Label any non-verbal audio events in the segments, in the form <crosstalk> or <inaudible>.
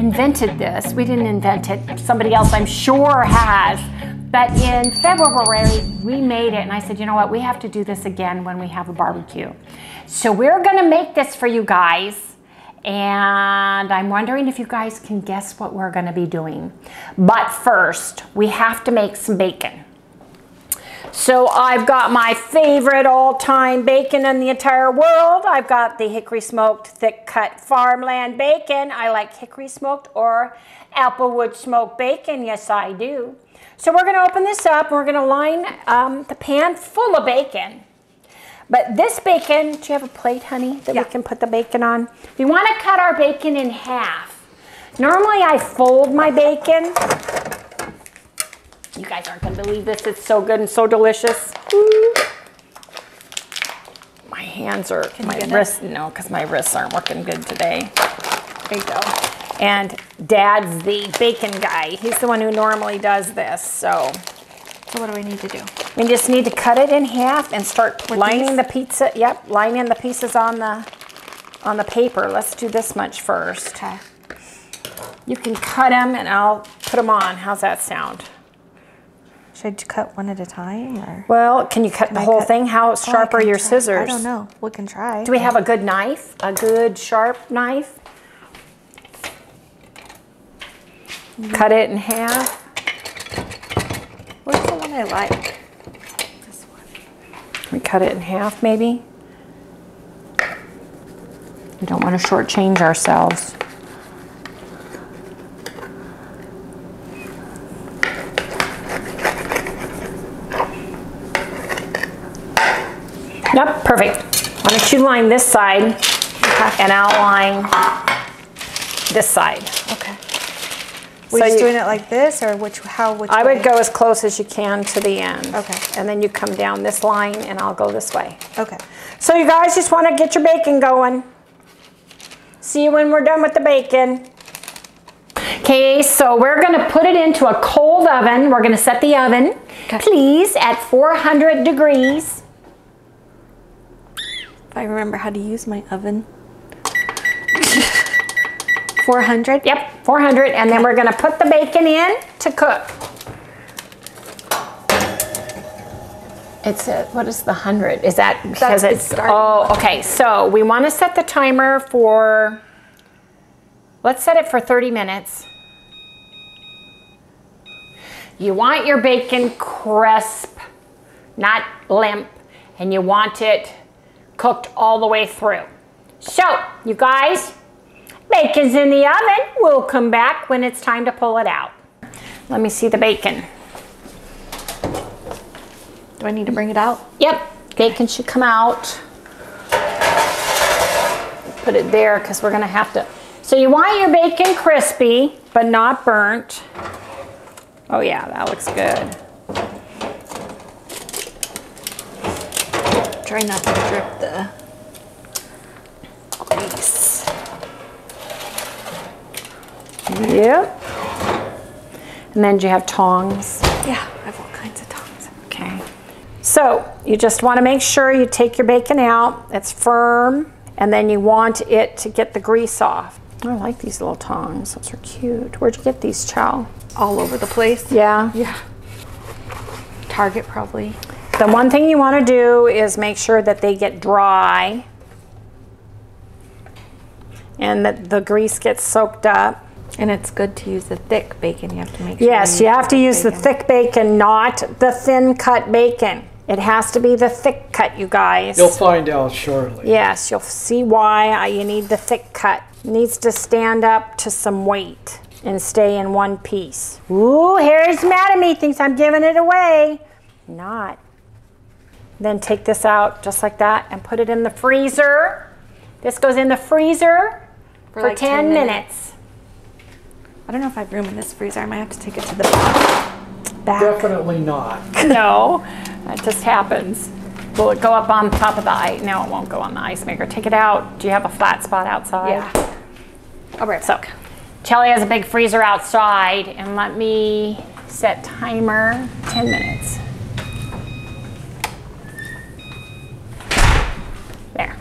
invented this. We didn't invent it. Somebody else, I'm sure, has. But in February, we made it, and I said, you know what? We have to do this again when we have a barbecue. So we're gonna make this for you guys. And I'm wondering if you guys can guess what we're gonna be doing. But first, we have to make some bacon. So I've got my favorite all-time bacon in the entire world. I've got the hickory smoked thick cut farmland bacon. I like hickory smoked or applewood smoked bacon. Yes, I do. So we're gonna open this up. We're gonna line um, the pan full of bacon. But this bacon, do you have a plate, honey, that Yeah. we can put the bacon on? We wanna cut our bacon in half. Normally I fold my bacon. You guys aren't gonna believe this. It's so good and so delicious. Ooh. My hands are, my wrists, no, because my wrists aren't working good today. There you go. And Dad's the bacon guy. He's the one who normally does this. So So what do we need to do? we just need to cut it in half and start With lining these? the pizza. Yep, lining the pieces on the on the paper. Let's do this much first. Okay. You can cut them and I'll put them on. How's that sound? Should I cut one at a time or? Well, can you cut the I whole cut- thing? How Oh, sharp are your try. scissors? I don't know. We can try. Do we have a good knife? A good sharp knife? Cut it in half. What's the one I like? This one. We cut it in half maybe. We don't want to shortchange ourselves. Yep, perfect. Why don't you line this side and I'll line this side. Okay. We're So just you- doing it like this, or which? How? Which? I way? would go as close as you can to the end. Okay. And then you come down this line and I'll go this way. Okay. So you guys just want to get your bacon going. See you when we're done with the bacon. Okay, so we're going to put it into a cold oven. We're going to set the oven, Okay. please, at 400 degrees. If I remember how to use my oven. 400. Yep, 400. And then we're going to put the bacon in to cook. It's a, what is the 100? Is that because That's- it's, it's starting. oh, okay. So we want to set the timer for, let's set it for 30 minutes. You want your bacon crisp, not limp, and you want it cooked all the way through. So, you guys, bacon's in the oven. We'll come back when it's time to pull it out. Let me see the bacon. Do I need to bring it out? Yep, bacon should come out. Put it there because we're gonna have to. So you want your bacon crispy, but not burnt. Oh yeah, that looks good. Try not to drip the grease. Yep. And then do you have tongs? Yeah, I have all kinds of tongs. Okay. So you just want to make sure you take your bacon out. It's firm. And then you want it to get the grease off. Oh, I like these little tongs. Those are cute. Where'd you get these, Chow? All over the place. Yeah. Yeah. Target probably. The one thing you want to do is make sure that they get dry and that the grease gets soaked up. And it's good to use the thick bacon. You have to make sure. Yes, you have to use the thick bacon, not the thin cut bacon. It has to be the thick cut, you guys. You'll find out shortly. Yes, you'll see why you need the thick cut. It needs to stand up to some weight and stay in one piece. Ooh, Harry's mad at me, thinks I'm giving it away. Not. Then take this out just like that and put it in the freezer. This goes in the freezer for, like 10, 10 minutes. I don't know if I have room in this freezer. I might have to take it to the Back. Definitely not. <laughs> no, that just happens. Will it go up on top of the ice? No, it won't go on the ice maker. Take it out. Do you have a flat spot outside? Yeah. All right. So, Chelly has a big freezer outside, and let me set timer 10 minutes. There.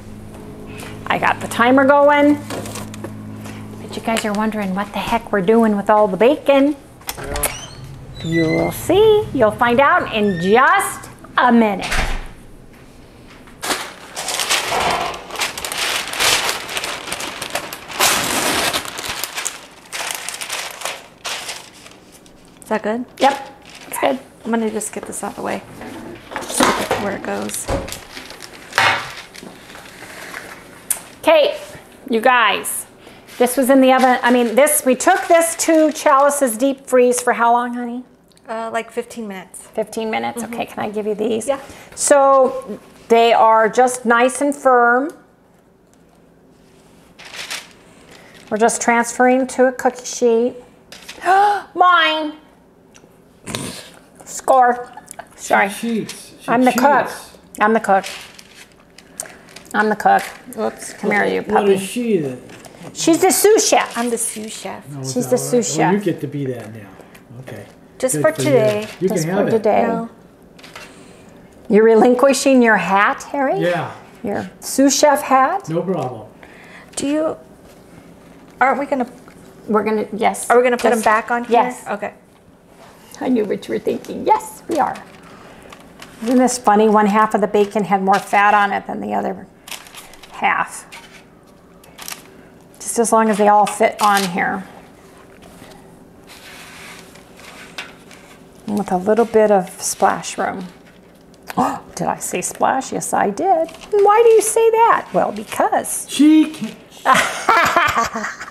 I got the timer going. But you guys are wondering what the heck we're doing with all the bacon. You'll see. You'll find out in just a minute. Is that good? Yep, it's good. I'm gonna just get this out of the way. Where it goes. Okay, you guys, this was in the oven. I mean, this we took this to Chalice's deep freeze for how long, honey? Uh, like 15 minutes. 15 minutes. Okay, can I give you these? Yeah. So they are just nice and firm. We're just transferring to a cookie sheet. <gasps> Mine. Score. Sorry. Sheets. She I'm the cook. I'm the cook. I'm the cook. Oops. Come here, you puppy. What is she then? She's the sous chef. I'm the sous chef. Is She's that the sous right? Oh, you get to be that now. Okay. Just Good for you. today. You Just can for have it. today. No. You're relinquishing your hat, Harry? Yeah, Your sous chef hat? no problem. Do you? Aren't we gonna? We're gonna, yes. Are we gonna put them back on here? Yes. Okay. I knew what you were thinking. Yes, we are. Isn't this funny? One half of the bacon had more fat on it than the other half. Just as long as they all fit on here. And with a little bit of splash room. Oh, <gasps> did I say splash? Yes, I did. And Why do you say that? Well, because. She can <laughs>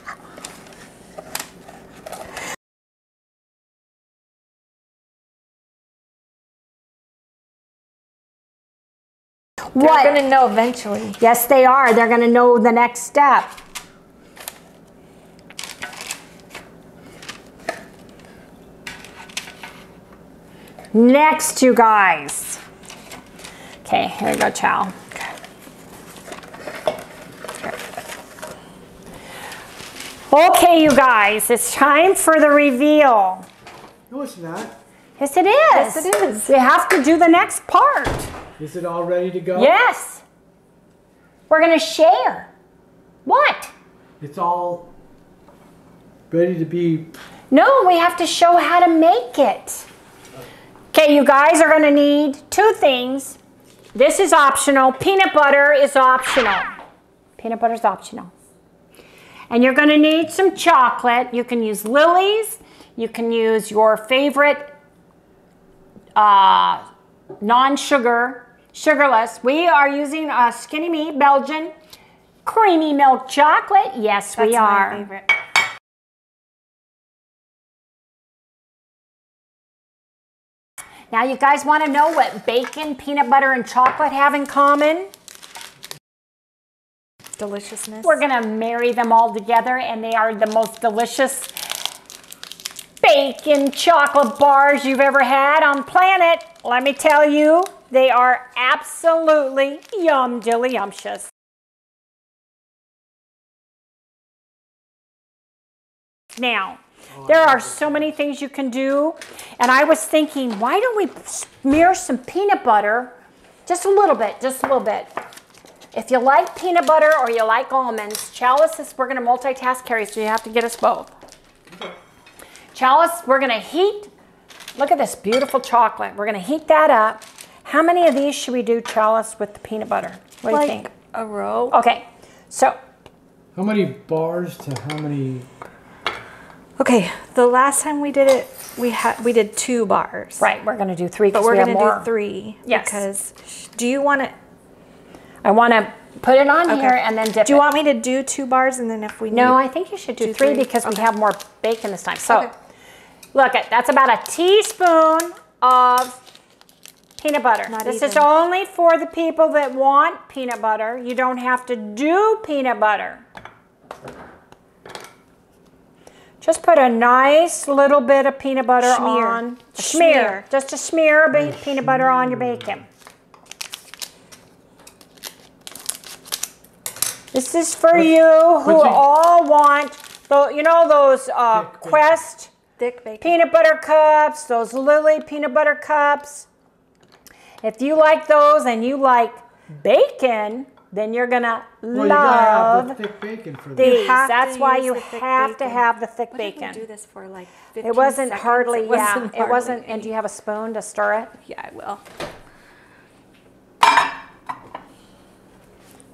What? They're gonna know eventually. Yes, they are. They're going to know the next step. Next, you guys. Okay, here we go, Chow. Okay, you guys, it's time for the reveal. No, it's not. Yes, it is. Yes, it is. We have to do the next part. Is it all ready to go? Yes. We're going to share. What? It's all ready to be. No, we have to show how to make it. Okay, you guys are going to need two things. This is optional. Peanut butter is optional. Peanut butter is optional. And you're going to need some chocolate. You can use Lily's. You can use your favorite uh, non-sugar, sugarless. We are using a Skinny Me Belgian creamy milk chocolate. Yes, That's we my are. favorite. Now, you guys want to know what bacon, peanut butter, and chocolate have in common? Deliciousness. We're going to marry them all together, and they are the most delicious bacon chocolate bars you've ever had on planet. Let me tell you, they are absolutely yum delicious. Now, there are so many things you can do, and I was thinking, why don't we smear some peanut butter, just a little bit, just a little bit. If you like peanut butter or you like almonds, Chalice is, we're gonna multitask Carrie, so you have to get us both. <laughs> Chalice, we're gonna heat, look at this beautiful chocolate. We're gonna heat that up. How many of these should we do, Chalice, with the peanut butter? What do you think? a row. Okay, so How many bars to how many? Okay, the last time we did it, we had we did two bars. Right, we're gonna do three But we're we gonna more. do three. Yes. Because do you want to? I want to put it on Okay. here and then dip Do you it. want me to do two bars and then if we No, need, I think you should do, Do three, three? because we have more bacon this time. So, Okay. look at that's about a teaspoon of peanut butter. Not this is only for the people that want peanut butter. You don't have to do peanut butter. Just put a nice little bit of peanut butter Smear. on. A smear. smear. Just a smear of ba- peanut butter on your bacon. This is for you who it- all want, tho- you know those uh, Thick. Quest thick peanut butter cups, those Lily peanut butter cups. If you like those and you like bacon, then you're gonna Well, you gotta have love the thick bacon for these. this. That's why you the thick have to have the thick What did we bacon. do this for like 15 It wasn't seconds? hardly, It yeah. wasn't It wasn't. hardly And do you have a spoon to stir it? Yeah, I will.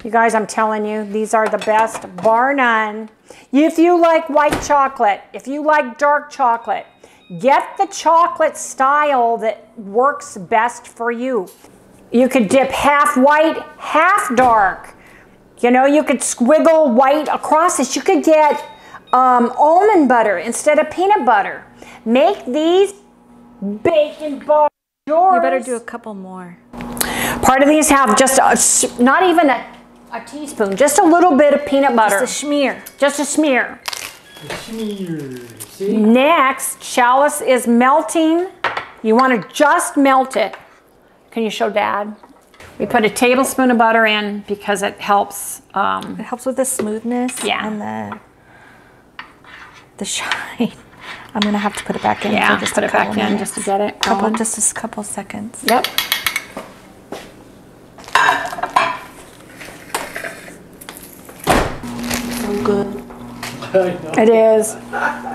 You guys, I'm telling you, these are the best, bar none. If you like white chocolate, if you like dark chocolate, get the chocolate style that works best for you. You could dip half white, half dark. You know, you could squiggle white across this. You could get um, almond butter instead of peanut butter. Make these bacon bars yours. You better do a couple more. Part of these have just a s not even a, a teaspoon, just a little bit of peanut butter. Just a smear. Just a smear. The smear. See? Next, chalice is melting. You want to just melt it. Can you show dad? We put a tablespoon of butter in because it helps. Um, It helps with the smoothness Yeah. and the the shine. <laughs> I'm gonna have to put it back in. yeah, for just put a it back couple in just to get it couple, going. just a couple seconds. Yep. So good. I <laughs> know. It is.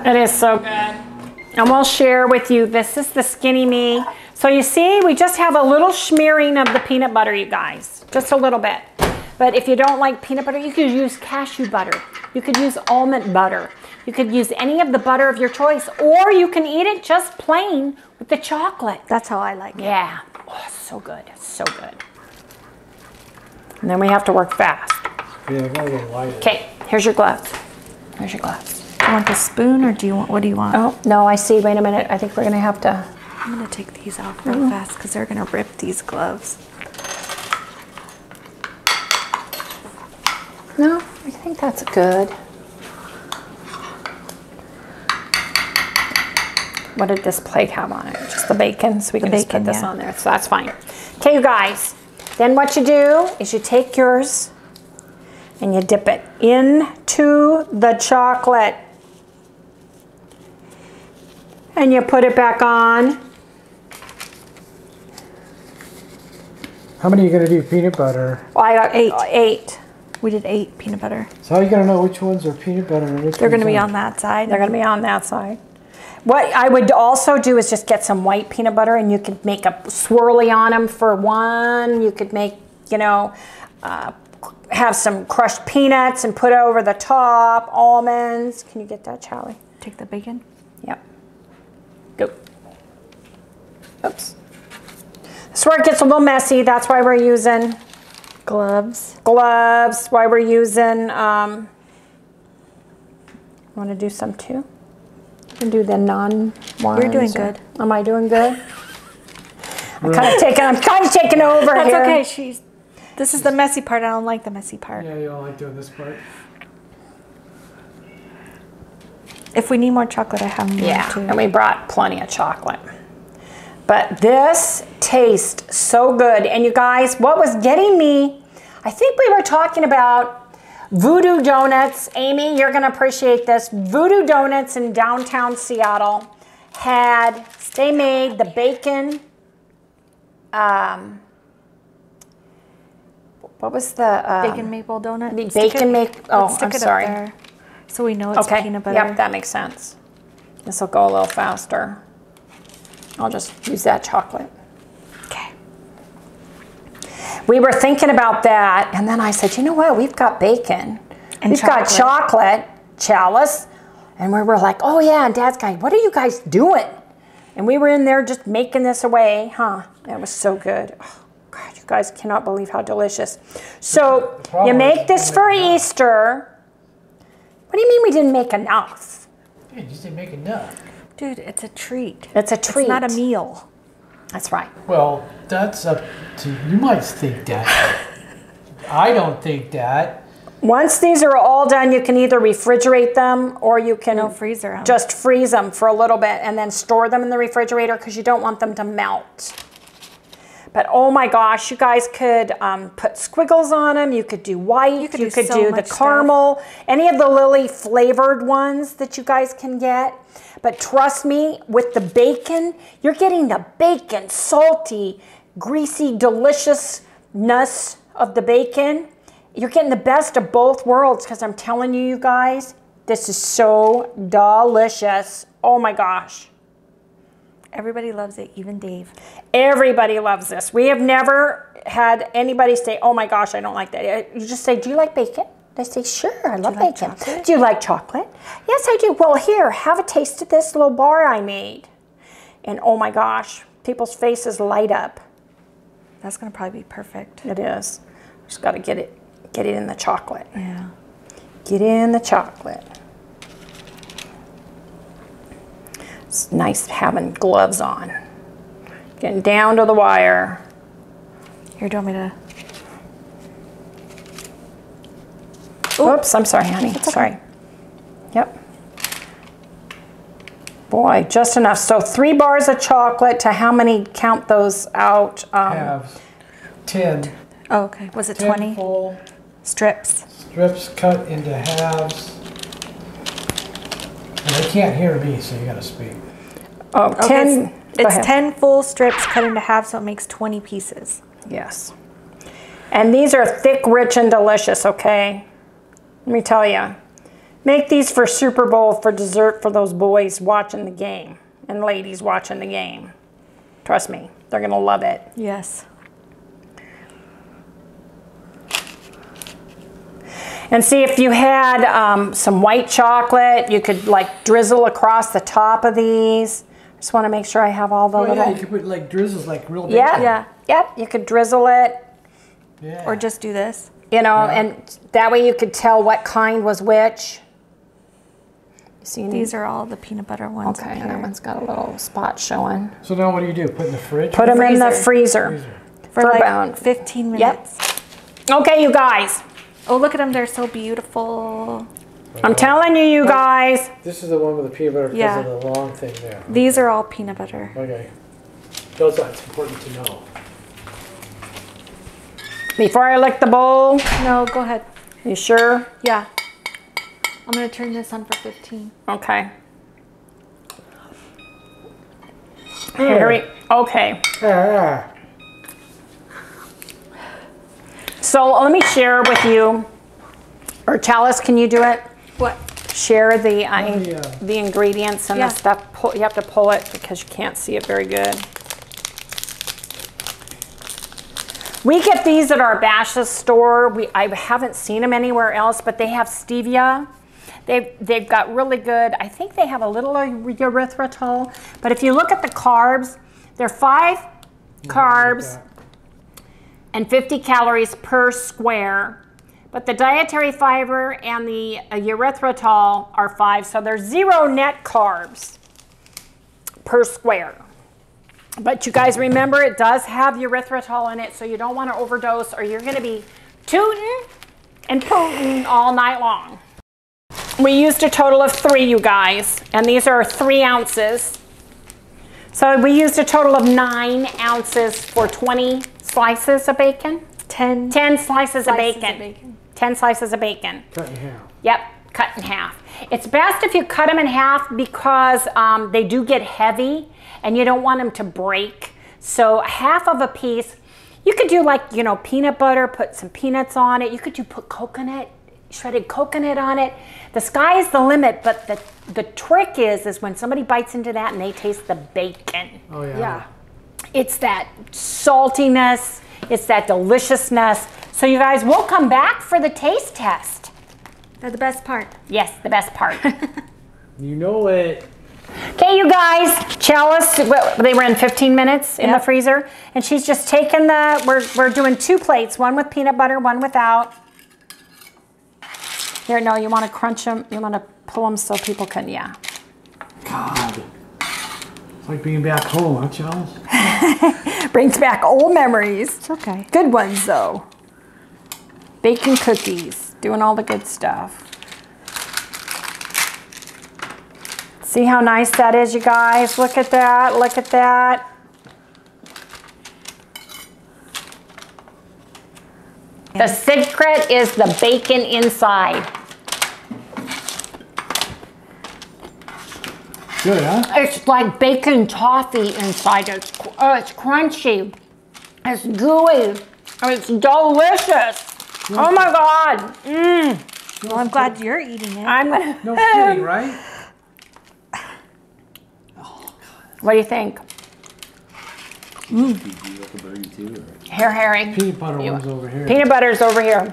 It is so good. And we'll share with you, this is the Skinny Me. So you see, we just have a little smearing of the peanut butter, you guys. Just a little bit. But if you don't like peanut butter, you could use cashew butter. You could use almond butter. You could use any of the butter of your choice. Or you can eat it just plain with the chocolate. That's how I like it. Yeah. Oh, so good. So good. And then we have to work fast. Yeah, I got a little lighter. Okay, here's your gloves. Here's your gloves. Do you want the spoon or do you want what do you want? Oh, no, I see. Wait a minute. I think we're going to have to. I'm gonna take these off real Mm-hmm. fast because they're gonna rip these gloves. No, I think that's good. What did this plate have on it? Just the bacon, so we can just put this yeah. on there. So that's fine. Okay, you guys. Then what you do is you take yours and you dip it into the chocolate. And you put it back on. How many are you gonna do peanut butter? Oh, I got Eight. Eight. We did eight peanut butter. So how are you gonna know which ones are peanut butter and which They're ones gonna be aren't? on that side. They're going to be on that side. What I would also do is just get some white peanut butter and you could make a swirly on them for one. You could make, you know, uh, have some crushed peanuts and put over the top, almonds. Can you get that, Charlie? Take the bacon. Yep. Go. Oops. This is where it gets a little messy. That's why we're using Gloves. gloves, why we're using, um, want to do some too? You can do the non ones. You're doing good. Am I doing good? <laughs> I'm kind of taking, I'm kind of taking over That's here. okay. She's. This is the messy part. I don't like the messy part. Yeah, you don't like doing this part. If we need more chocolate, I have more Yeah, too. and we brought plenty of chocolate. But this tastes so good. And you guys, what was getting me, I think we were talking about Voodoo Donuts. Amy, you're going to appreciate this. Voodoo Donuts in downtown Seattle had, they made the bacon, um, what was the, um, bacon maple donut. Stick bacon make- oh, I'm sorry. there so we know it's Okay, peanut butter. yep, that makes sense. This will go a little faster. I'll just use that chocolate. Okay. We were thinking about that, and then I said, you know what? We've got bacon. And We've got chocolate. chocolate, chalice. And we were like, oh yeah, and dad's going, what are you guys doing? And we were in there just making this away, huh? That was so good. Oh, you guys cannot believe how delicious. So you make this for enough. Easter. What do you mean we didn't make enough? Hey, you didn't make enough. Dude, it's a treat. It's a treat. It's not a meal. That's right. Well, that's up to you. Might think that. I don't think that. Once these are all done, you can either refrigerate them or you can No freezer 'em. just freeze them for a little bit and then store them in the refrigerator because you don't want them to melt. But oh my gosh, you guys could um, put squiggles on them. You could do white. You could could, do so do the much stuff. caramel. Any of the Lily flavored ones that you guys can get. But trust me, with the bacon, you're getting the bacon, salty, greasy deliciousness of the bacon. You're getting the best of both worlds because I'm telling you, you guys, this is so delicious. Oh my gosh. Everybody loves it, even Dave. Everybody loves this. We have never had anybody say, "Oh my gosh, I don't like that." Uh, you just say, "Do you like bacon?" They say, "Sure, I love like bacon." Do you like chocolate? Yes, I do. Well, here, have a taste of this little bar I made. And oh my gosh, people's faces light up. That's gonna probably be perfect. It is. Just got to get it, get it in the chocolate. Yeah. Get in the chocolate. It's nice having gloves on. Getting down to the wire. Here, do you want me to? Oops, I'm sorry, honey. Sorry. Yep. Boy, just enough. So three bars of chocolate to how many? Count those out. Um, Halves. 10. Oh, okay. Was it 10 20 full strips? strips cut into halves. And they can't hear me, so you gotta speak. oh, Okay, 10. it's, go it's ahead. 10 full strips cut into half, so it makes 20 pieces. Yes. And these are thick, rich, and delicious, okay? Let me tell you. Make these for Super Bowl for dessert for those boys watching the game and ladies watching the game. Trust me, they're going to love it. Yes. And see, if you had um, some white chocolate, you could like drizzle across the top of these. Just want to make sure I have all the Oh, little. yeah, you could put like drizzles like real big. Yeah. Yeah. Yep. You could drizzle it. Yeah. Or just do this. You know, Yeah. and that way you could tell what kind was which. See, you need- These are all the peanut butter ones. okay, and that one's got a little spot showing. So now what do you do? Put in the fridge? Put them in the Freezer. freezer. freezer. for for like about- 15 minutes. Yep. minutes. Okay, you guys. Oh, look at them. They're so beautiful. I'm telling you, you guys. This is the one with the peanut butter because Yeah. of the long thing there. These are all peanut butter. Okay. Those that's important to know. Before I lick the bowl, No, go ahead. you sure? Yeah. I'm going to turn this on for 15. Okay. Here we, okay. Ah, So let me share with you, or Chalice, can you do it? What? Share the, uh, Let me, uh, the ingredients and Yeah. the stuff. Pull, you have to pull it because you can't see it very good. We get these at our Bashas store. We, I haven't seen them anywhere else, but they have stevia. They've, they've got really good, I think they have a little erythritol, but if you look at the carbs, they're five carbs and 50 calories per square. But the dietary fiber and the uh, erythritol are five, so there's zero net carbs per square. But you guys remember it does have erythritol in it, so you don't want to overdose or you're going to be tooting and pooting all night long. We used a total of three, you guys, and these are three ounces. So we used a total of nine ounces for 20 slices of bacon. 10 10 slices, of, slices bacon. of bacon. 10 slices of bacon. cut in half. Yep, cut in half. It's best if you cut them in half because um, they do get heavy and you don't want them to break. So half of a piece, you could do like, you know, peanut butter, put some peanuts on it. You could do put coconut, shredded coconut on it. The sky is the limit, but the, the trick is, is when somebody bites into that and they taste the bacon. Oh yeah. Yeah. It's that saltiness, it's that deliciousness. So you guys, we'll come back for the taste test. They're the best part. Yes, the best part. <laughs> You know it. okay, you guys, Chalice, they were in 15 minutes in the freezer, and she's just taken the, we're, we're doing two plates, one with peanut butter, one without. Here, no, you want to crunch them, you want to pull them so people can, yeah. God. It's like being back home, huh, Charles? <laughs> Brings back old memories. It's okay. Good ones, though. Bacon cookies, doing all the good stuff. See how nice that is, you guys? Look at that, look at that. The secret is the bacon inside. Good, huh? It's like bacon toffee inside. It's, oh, it's crunchy. It's gooey. It's delicious. Oh my God. Mmm. Well, I'm glad you're eating it. I'm gonna. <laughs> No kidding, right? What do you think? Mm. Do you like a burger too? Or? Here, Harry. Peanut butter one's over here. Peanut butter's over here.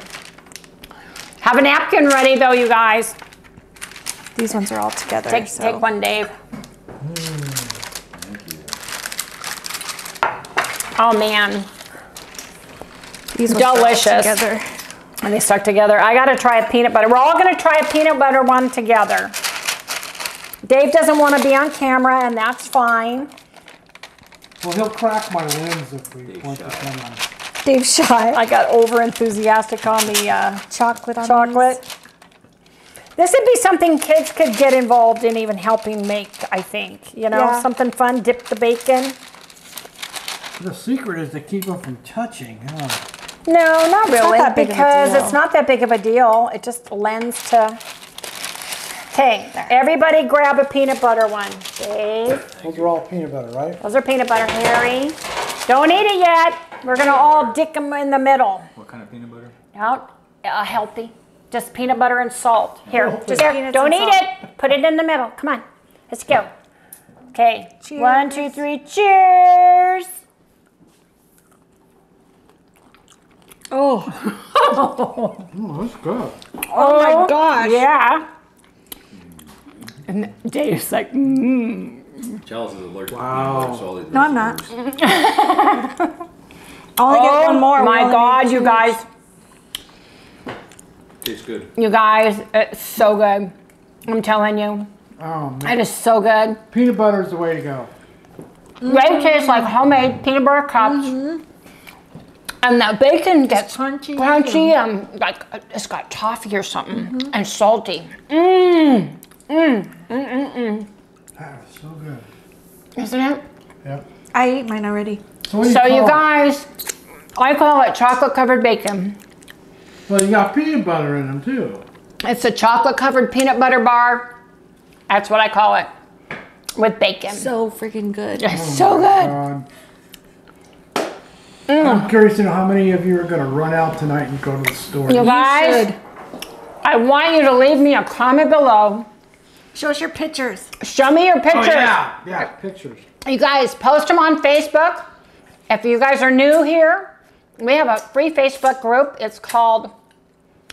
Have a napkin ready though, you guys. These ones are all together. Take, so. take one, Dave. Thank you. Oh man, These ones are all Delicious. together. and they stuck together. I gotta try a peanut butter. We're all gonna try a peanut butter one together. Dave doesn't want to be on camera, and that's fine. Well, he'll crack my limbs if we Big point the shot. camera. Dave shy. I got over enthusiastic on the uh, chocolate on chocolate. This would be something kids could get involved in, even helping make. I think you know Yeah. something fun. Dip the bacon. The secret is to keep them from touching. Huh? No, not really, that big of a because it's not that big of a deal. It just lends to. Okay, everybody grab a peanut butter one. Dave, Those are all peanut butter, right? those are peanut butter. Harry, don't eat it yet. We're gonna all dick them in the middle. What kind of peanut butter? Out, uh, healthy. Just peanut butter and salt. Here, just here. Don't eat salt. it. Put it in the middle. Come on. Let's go. Okay. Cheers. One, two, three. Cheers. Oh, <laughs> Oh, that's good. Oh my gosh. Yeah. And Dave's like, mm. Charles is allergic Wow. to so all these No, I'm not. <laughs> I only get one more. Oh my We God, you two. guys, Tastes good. you guys, it's so good. I'm telling you, Oh man, it is so good. peanut butter is the way to go. They taste like homemade peanut butter cups. Mm-hmm. And that bacon gets crunchy. crunchy and like it's got toffee or something mm-hmm. and salty. Mmm. mmm, mmm, mmm, mmm. That is so good. isn't it? Yep. I ate mine already. So, what So you call guys, I call it chocolate covered bacon. Well, you got peanut butter in them too. It's a chocolate covered peanut butter bar. That's what I call it. With bacon. So freaking good. it's so oh, good. God. I'm curious to know how many of you are going to run out tonight and go to the store. You guys, should. I want you to leave me a comment below. Show us your pictures. Show me your pictures. Oh yeah, yeah, pictures. You guys post them on Facebook. If you guys are new here, we have a free Facebook group. It's called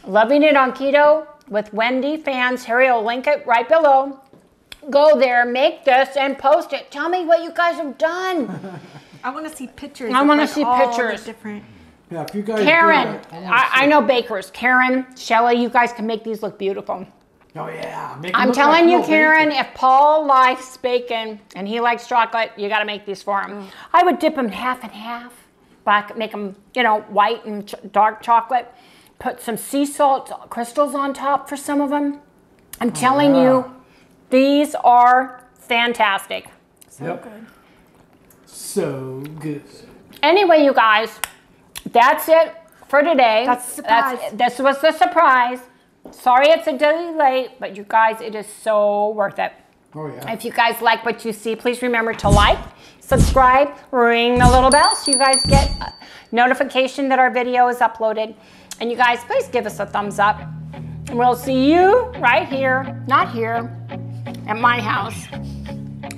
Loving It on Keto with Wendy fans. Harry I'll link it right below. Go there, make this, and post it. Tell me what you guys have done. <laughs> I want to see pictures. I wanna see all pictures. different. Yeah, if you guys. do Karen, that, wanna I, I know bakers. Karen, Shelly, you guys can make these look beautiful. Oh yeah. Make 'em I'm telling like you, Karen, bacon. if Paul likes bacon and he likes chocolate, you got to make these for him. Mm. I would dip them half and half, black, make them, you know, white and ch- dark chocolate. Put some sea salt crystals on top for some of them. I'm telling yeah. you, these are fantastic. So Yep. So good. Anyway, you guys, that's it for today. That's the surprise. this was the surprise. Sorry it's a day late, but you guys, it is so worth it. Oh yeah. If you guys like what you see, please remember to like, subscribe, ring the little bell so you guys get a notification that our video is uploaded. And you guys, please give us a thumbs up. And we'll see you right here, not here, at my house,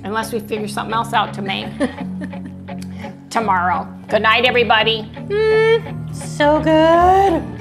unless we figure something else out to make <laughs> tomorrow. Good night, everybody. Mm, so good.